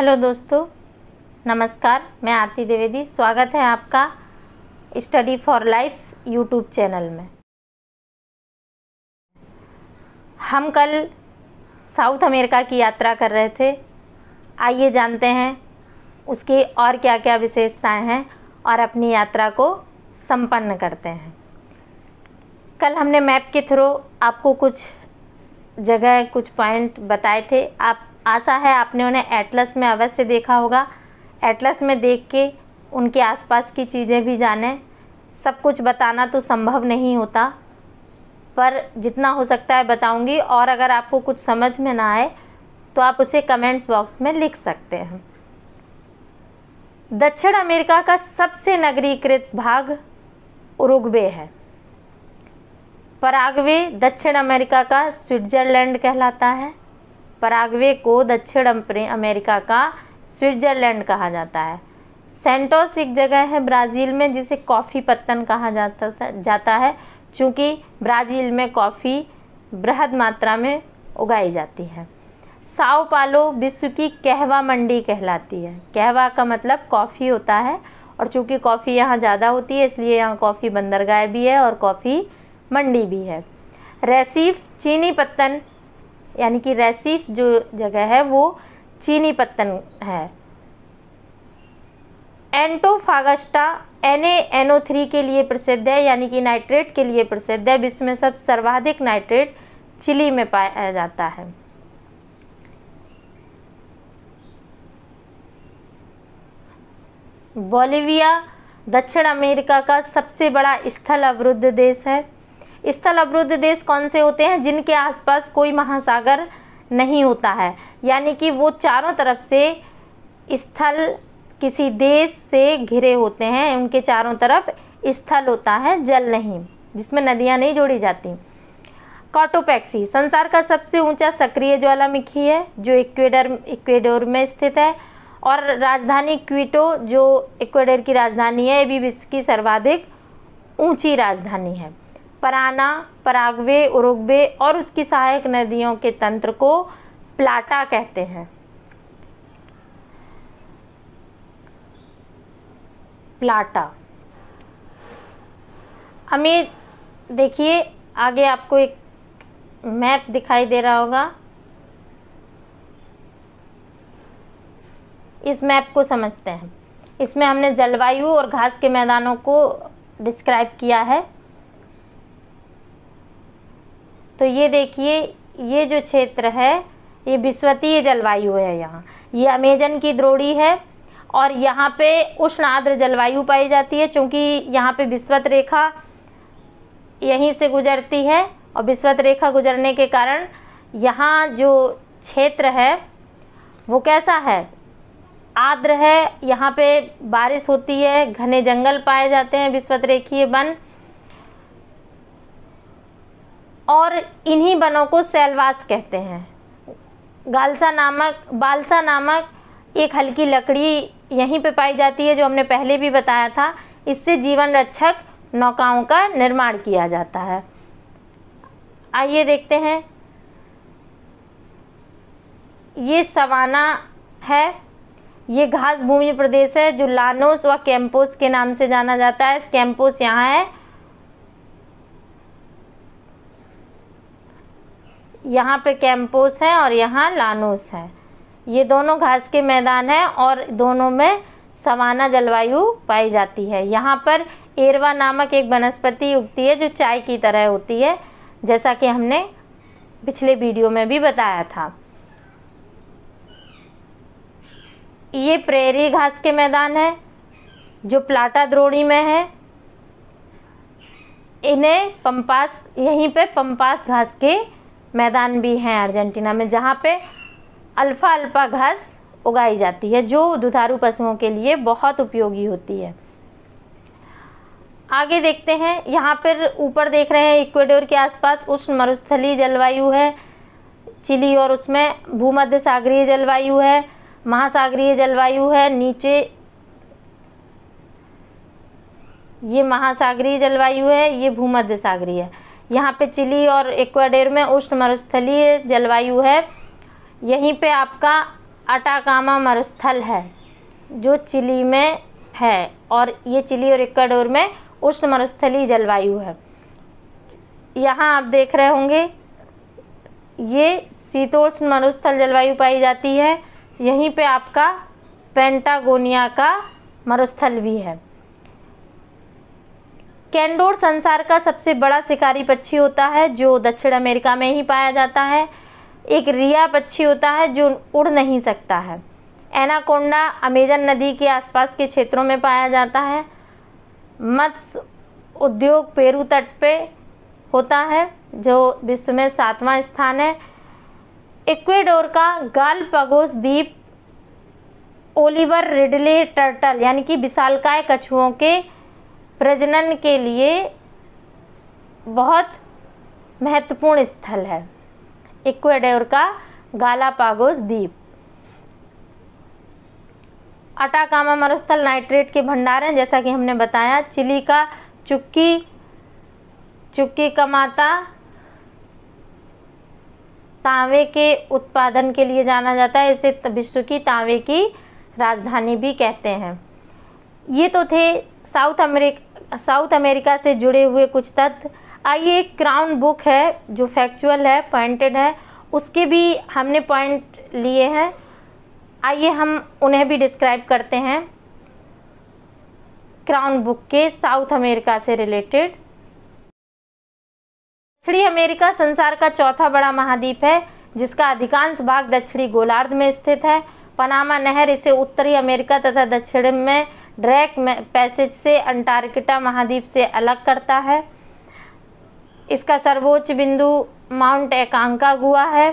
Hello दोस्तों, नमस्कार, मैं आरती द्विवेदी, स्वागत है आपका study for life YouTube channel में। हम कल साउथ अमेरिका की यात्रा कर रहे थे। आइए जानते हैं उसकी और क्या क्या विशेषताएँ हैं और अपनी यात्रा को संपन्न करते हैं। कल हमने मैप के थ्रू आपको कुछ जगह, कुछ पॉइंट बताए थे। आप आशा है आपने उन्हें एटलस में अवश्य देखा होगा। एटलस में देख के उनके आसपास की चीज़ें भी जानें। सब कुछ बताना तो संभव नहीं होता, पर जितना हो सकता है बताऊँगी और अगर आपको कुछ समझ में ना आए तो आप उसे कमेंट्स बॉक्स में लिख सकते हैं। दक्षिण अमेरिका का सबसे नगरीकृत भाग उरुग्वे है। पराग्वे दक्षिण अमेरिका का स्विट्जरलैंड कहलाता है। पराग्वे को दक्षिण अमेरिका का स्विट्जरलैंड कहा जाता है। सेंटोस एक जगह है ब्राज़ील में जिसे कॉफ़ी पत्तन कहा जाता जाता है क्योंकि ब्राज़ील में कॉफ़ी बृहद मात्रा में उगाई जाती है। साओ पालो विश्व की कहवा मंडी कहलाती है। कहवा का मतलब कॉफ़ी होता है, और चूँकि कॉफ़ी यहाँ ज़्यादा होती है, इसलिए यहाँ कॉफ़ी बंदरगाह भी है और कॉफ़ी मंडी भी है। रेसिफ चीनी पत्तन यानी कि रेसिफ जो जगह है वो चीनी पत्तन है। एंटोफागस्टा, एन एनओ थ्री के लिए प्रसिद्ध है, यानी कि नाइट्रेट के लिए प्रसिद्ध है विश्व में सब सर्वाधिक नाइट्रेट चिली में पाया जाता है। बोलिविया, दक्षिण अमेरिका का सबसे बड़ा स्थल अवरुद्ध देश है। स्थल अवरुद्ध देश कौन से होते हैं जिनके आसपास कोई महासागर नहीं होता है? यानी कि वो चारों तरफ़ से स्थल किसी देश से घिरे होते हैं, उनके चारों तरफ़ स्थल होता है, जल नहीं, जिसमें नदियाँ नहीं जोड़ी जाती। कॉटोपैक्सी, संसार का सबसे ऊँचा सक्रिय ज्वालामुखी है, जो इक्वेडर, इक्वेडोर में स्थित है। और राजधानी क्विटो, जो इक्वेडर की राजधानी है, ये भी विश्व की सर्वाधिक ऊँची राजधानी है। पराना, पराग्वे, उरुग्वे और उसकी सहायक नदियों के तंत्र को प्लाटा कहते हैं। प्लाटा। अमीर, देखिए, आगे आपको एक मैप दिखाई दे रहा होगा। इस मैप को समझते हैं। इसमें हमने जलवायु और घास के मैदानों को डिस्क्राइब किया है। तो ये देखिए, ये जो क्षेत्र है, ये विश्वतीय जलवायु है यहाँ। ये अमेजन की द्रोड़ी है और यहाँ पे उष्ण आर्द्र जलवायु पाई जाती है क्योंकि यहाँ पे विश्वत रेखा यहीं से गुजरती है और विश्वत रेखा गुजरने के कारण यहाँ जो क्षेत्र है, वो कैसा है? आर्द्र है, यहाँ पे बारिश होती है, घने जंगल पाए जाते हैं विश्वत रेखीय वन। और इन्हीं वनों को सेलवास कहते हैं। गालसा नामक, बालसा नामक एक हल्की लकड़ी यहीं पे पाई जाती है जो हमने पहले भी बताया था। इससे जीवन रक्षक नौकाओं का निर्माण किया जाता है। आइए देखते हैं। ये सवाना है। ये घास भूमि प्रदेश है, जो लानोस व कैंपोस के नाम से जाना जाता है। कैंपोस यहाँ है। यहाँ पे कैंपोस है और यहाँ लानोस है। ये दोनों घास के मैदान हैं और दोनों में सवाना जलवायु पाई जाती है। यहाँ पर एरवा नामक एक वनस्पति उगती है जो चाय की तरह होती है, जैसा कि हमने पिछले वीडियो में भी बताया था। ये प्रेरी घास के मैदान है, जो प्लाटा द्रोणी में है। इन्हें पंपास, यहीं पे पंपास घास के मैदान भी हैं अर्जेंटीना में, जहाँ पे अल्फ़ा अल्फ़ा घास उगाई जाती है, जो दुधारू पशुओं के लिए बहुत उपयोगी होती है। आगे देखते हैं, यहाँ पर ऊपर देख रहे हैं, इक्वेडोर के आसपास उष्ण मरुस्थलीय जलवायु है, चिली और उसमें भूमध्य सागरीय जलवायु है, महासागरीय जलवायु है, नीचे ये महासागरीय जलवायु है, ये भूमध्य सागरीय है। यहाँ पे चिली और इक्वाडोर में उष्ण मरुस्थलीय जलवायु है। यहीं पे आपका अटाकामा मरुस्थल है, जो चिली में है और ये चिली और इक्वाडोर में उष्ण मरुस्थलीय जलवायु है। यहाँ आप देख रहे होंगे, ये शीतोष्ण मरुस्थल जलवायु पाई जाती है। यहीं पे आपका पेंटागोनिया का मरुस्थल भी है। कैंडोर संसार का सबसे बड़ा शिकारी पक्षी होता है, जो दक्षिण अमेरिका में ही पाया जाता है। एक रिया पक्षी होता है, जो उड़ नहीं सकता है। एनाकोंडा अमेजन नदी के आसपास के क्षेत्रों में पाया जाता है। मत्स्य उद्योग पेरू तट पे होता है, जो विश्व में सातवां स्थान है। इक्वेडोर का गालपगोस द्वीप ओलिवर रिडले टर्टल, यानी कि विशालकाय कछुओं के प्रजनन के लिए बहुत महत्वपूर्ण स्थल है। इक्वेडोर का गालापागोस द्वीप। अटाकामा मरुस्थल नाइट्रेट के भंडार हैं जैसा कि हमने बताया, चिली का चुक्की चुक्की कमाता माता तांबे के उत्पादन के लिए जाना जाता है। इसे विश्व की तांबे की राजधानी भी कहते हैं। ये तो थे साउथ अमेरिका साउथ अमेरिका से जुड़े हुए कुछ तथ्य। आइए एक क्राउन बुक है, जो फैक्चुअल है पॉइंटेड है। उसके भी हमने पॉइंट लिए हैं। आइए हम उन्हें भी डिस्क्राइब करते हैं। क्राउन बुक के साउथ अमेरिका से रिलेटेड दक्षिणी अमेरिका संसार का चौथा बड़ा महाद्वीप है, जिसका अधिकांश भाग दक्षिणी गोलार्ध में स्थित है। पनामा नहर इसे उत्तरी अमेरिका तथा दक्षिण में ड्रैक पैसेज से अंटार्कटिका महाद्वीप से अलग करता है। इसका सर्वोच्च बिंदु माउंट एकांका गुआ है।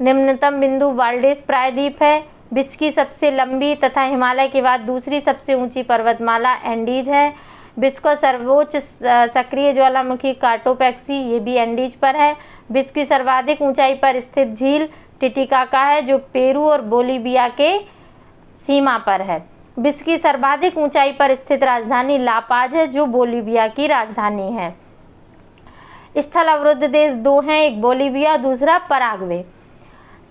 निम्नतम बिंदु वाल्डेस प्रायद्वीप है। विश्व की सबसे लंबी तथा हिमालय के बाद दूसरी सबसे ऊँची पर्वतमाला एंडीज है। विश्व का सर्वोच्च सक्रिय ज्वालामुखी कार्टोपैक्सी ये भी एंडीज पर है। विश्व की सर्वाधिक ऊंचाई पर स्थित झील टिटिकाका है, जो पेरू और बोलीविया के सीमा पर है। विश्व की सर्वाधिक ऊंचाई पर स्थित राजधानी लापाज है, जो बोलीविया की राजधानी है। स्थल अवरुद्ध देश दो हैं, एक बोलीविया, दूसरा पराग्वे।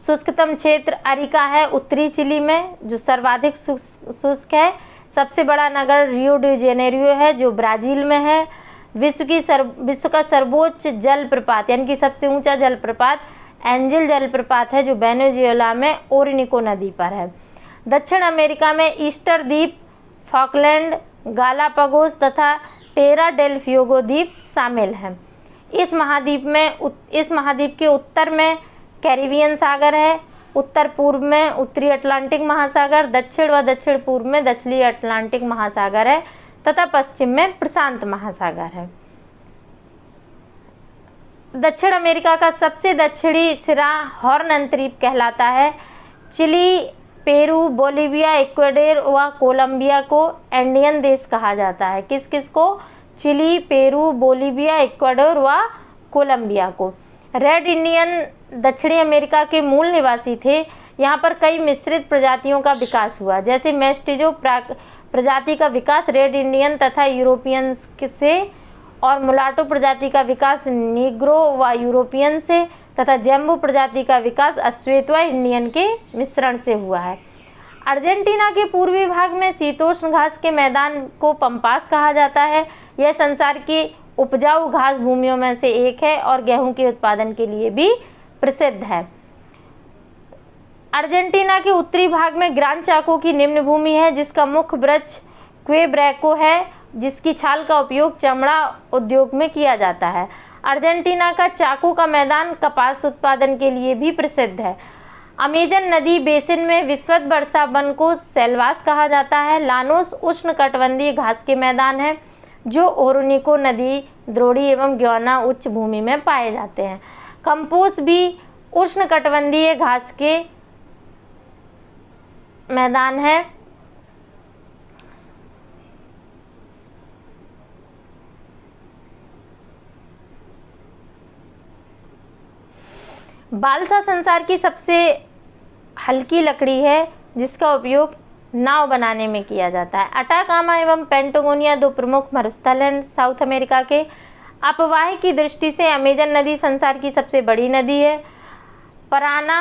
शुष्कतम क्षेत्र अरिका है, उत्तरी चिली में, जो सर्वाधिक शुष्क है। सबसे बड़ा नगर रियो डी जेनेरियो है, जो ब्राज़ील में है। विश्व की सर्व विश्व का सर्वोच्च जलप्रपात, यानी कि सबसे ऊँचा जलप्रपात, एंजल जलप्रपात है, जो वेनेजुएला में ओरिनिको नदी पर है। दक्षिण अमेरिका में ईस्टर द्वीप, फॉकलैंड, गालापगोस तथा टेरा डेल फ्योगो द्वीप शामिल हैं। इस महाद्वीप में इस महाद्वीप के उत्तर में कैरिबियन सागर है, उत्तर पूर्व में उत्तरी अटलांटिक महासागर, दक्षिण व दक्षिण पूर्व में दक्षिणी अटलांटिक महासागर है, तथा पश्चिम में प्रशांत महासागर है। दक्षिण अमेरिका का सबसे दक्षिणी सिरा हॉर्न अंतरीप कहलाता है, चिली पेरू, बोलीविया, इक्वेडर व कोलंबिया को एंडियन देश कहा जाता है। किस किस को? चिली, पेरू, बोलीविया, इक्वाडोर व कोलंबिया को। रेड इंडियन दक्षिणी अमेरिका के मूल निवासी थे। यहाँ पर कई मिश्रित प्रजातियों का विकास हुआ। जैसे मेस्टिजो प्रजाति का विकास रेड इंडियन तथा यूरोपियंस से और मुलाटो प्रजाति का विकास निग्रो व यूरोपियन से तथा जम्बू प्रजाति का विकास अश्वेत व इंडियन के मिश्रण से हुआ है। अर्जेंटीना के पूर्वी भाग में शीतोष्ण घास के मैदान को पंपास कहा जाता है। यह संसार की उपजाऊ घास भूमियों में से एक है और गेहूँ के उत्पादन के लिए भी प्रसिद्ध है। अर्जेंटीना के उत्तरी भाग में ग्रांड चाको की निम्न भूमि है, जिसका मुख्य वृक्ष क्वेब्रैको है, जिसकी छाल का उपयोग चमड़ा उद्योग में किया जाता है। अर्जेंटीना का चाकू का मैदान कपास उत्पादन के लिए भी प्रसिद्ध है। अमेजन नदी बेसिन में विश्वत वर्षा वन को सेलवास कहा जाता है। लानोस उष्ण कटबंधीय घास के मैदान है, जो ओरोनिको नदी द्रोड़ी एवं ग्योना उच्च भूमि में पाए जाते हैं। कंपोस भी उष्ण कटबंधीय घास के मैदान है। बालसा संसार की सबसे हल्की लकड़ी है, जिसका उपयोग नाव बनाने में किया जाता है। अटाकामा एवं पेंटोगोनिया दो प्रमुख मरुस्थल हैं साउथ अमेरिका के। अपवाह की दृष्टि से अमेजन नदी संसार की सबसे बड़ी नदी है। पराना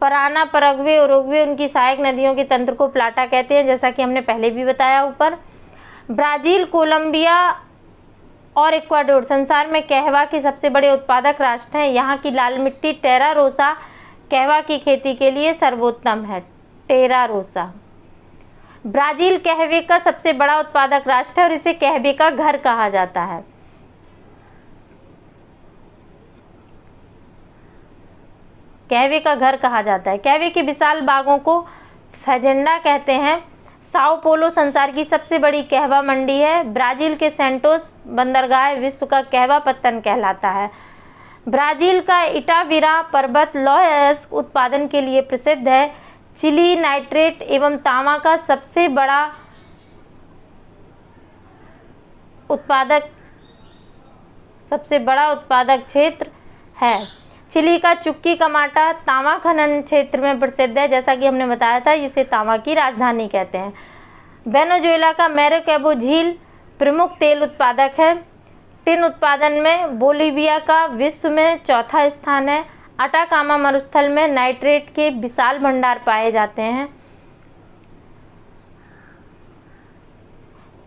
पराना परगवे उरुग्वे उनकी सहायक नदियों के तंत्र को प्लाटा कहते हैं, जैसा कि हमने पहले भी बताया ऊपर। ब्राज़ील, कोलंबिया और इक्वाडोर, संसार में कहवा के सबसे बड़े उत्पादक राष्ट्र हैं। यहाँ की लाल मिट्टी, टेरा रोसा कहवा की खेती के लिए सर्वोत्तम है, टेरा रोसा। ब्राज़ील कहवे का सबसे बड़ा उत्पादक राष्ट्र है और इसे कहवे का घर कहा जाता है। कहवे का घर कहा जाता है। कहवे के विशाल बागों को फेजेंडा कहते हैं। साओ पोलो संसार की सबसे बड़ी कहवा मंडी है। ब्राज़ील के सेंटोस बंदरगाह विश्व का कहवा पत्तन कहलाता है। ब्राज़ील का इटाविरा पर्वत लौह अयस्क उत्पादन के लिए प्रसिद्ध है। चिली नाइट्रेट एवं तांबा का सबसे बड़ा उत्पादक, सबसे बड़ा उत्पादक क्षेत्र है। चिली का चुक्की कमाटा तांबा खनन क्षेत्र में प्रसिद्ध है। जैसा कि हमने बताया था, इसे तांबा की राजधानी कहते हैं। वेनेजुएला का मैरोकैबो झील प्रमुख तेल उत्पादक है। टिन उत्पादन में बोलीविया का विश्व में चौथा स्थान है। अटाकामा मरुस्थल में नाइट्रेट के विशाल भंडार पाए जाते हैं।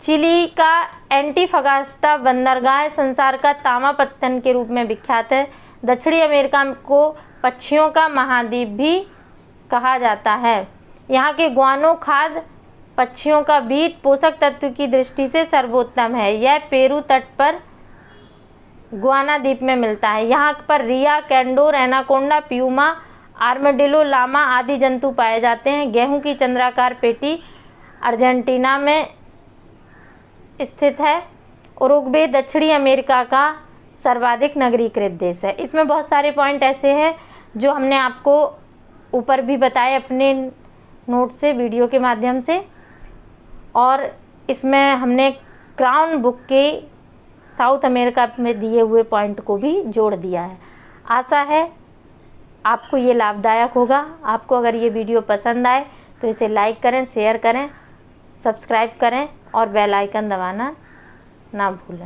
चिली का एंटीफगास्टा बंदरगाह संसार का तामा पत्तन के रूप में विख्यात है। दक्षिणी अमेरिका को पक्षियों का महाद्वीप भी कहा जाता है। यहाँ के गुआनो खाद पक्षियों का बीट पोषक तत्व की दृष्टि से सर्वोत्तम है। यह पेरू तट पर गुआना द्वीप में मिलता है। यहाँ पर rhea, condor, anaconda, puma, armadillo, llama आदि जंतु पाए जाते हैं। गेहूँ की चंद्राकार पेटी अर्जेंटीना में स्थित है उरुग्वे दक्षिणी अमेरिका का सर्वाधिक नगरीकृत देश है। इसमें बहुत सारे पॉइंट ऐसे हैं जो हमने आपको ऊपर भी बताए अपने नोट से, वीडियो के माध्यम से। और इसमें हमने क्राउन बुक के साउथ अमेरिका में दिए हुए पॉइंट को भी जोड़ दिया है। आशा है आपको ये लाभदायक होगा। आपको अगर ये वीडियो पसंद आए तो इसे लाइक करें, शेयर करें, सब्सक्राइब करें और बेल आइकन दबाना ना भूलें।